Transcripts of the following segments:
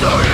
Sorry.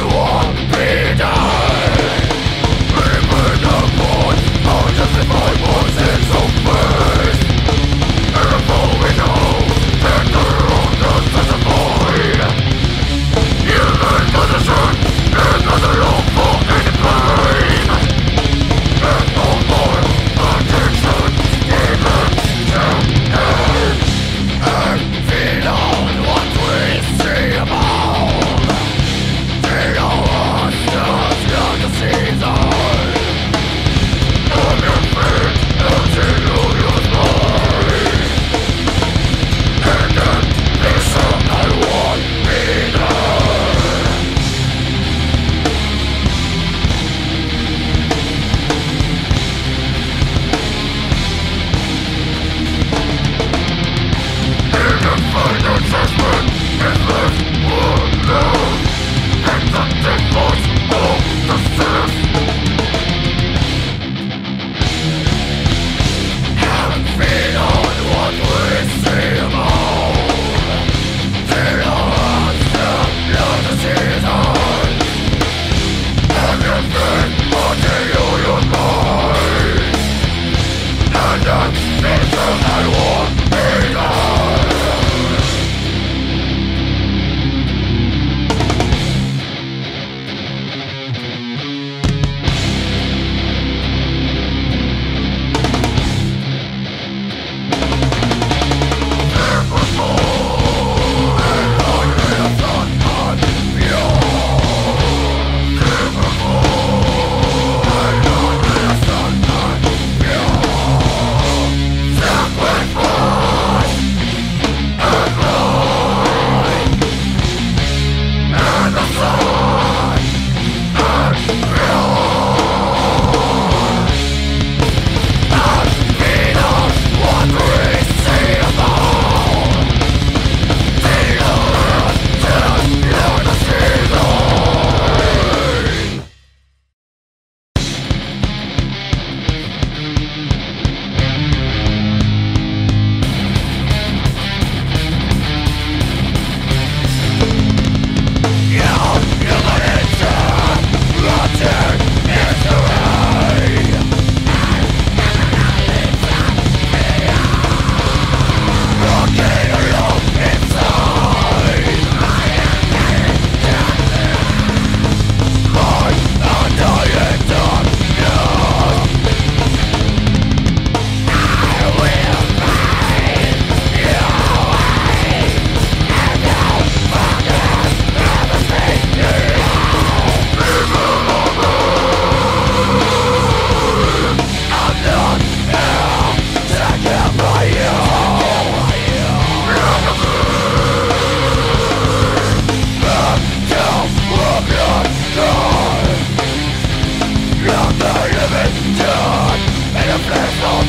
I want.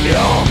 you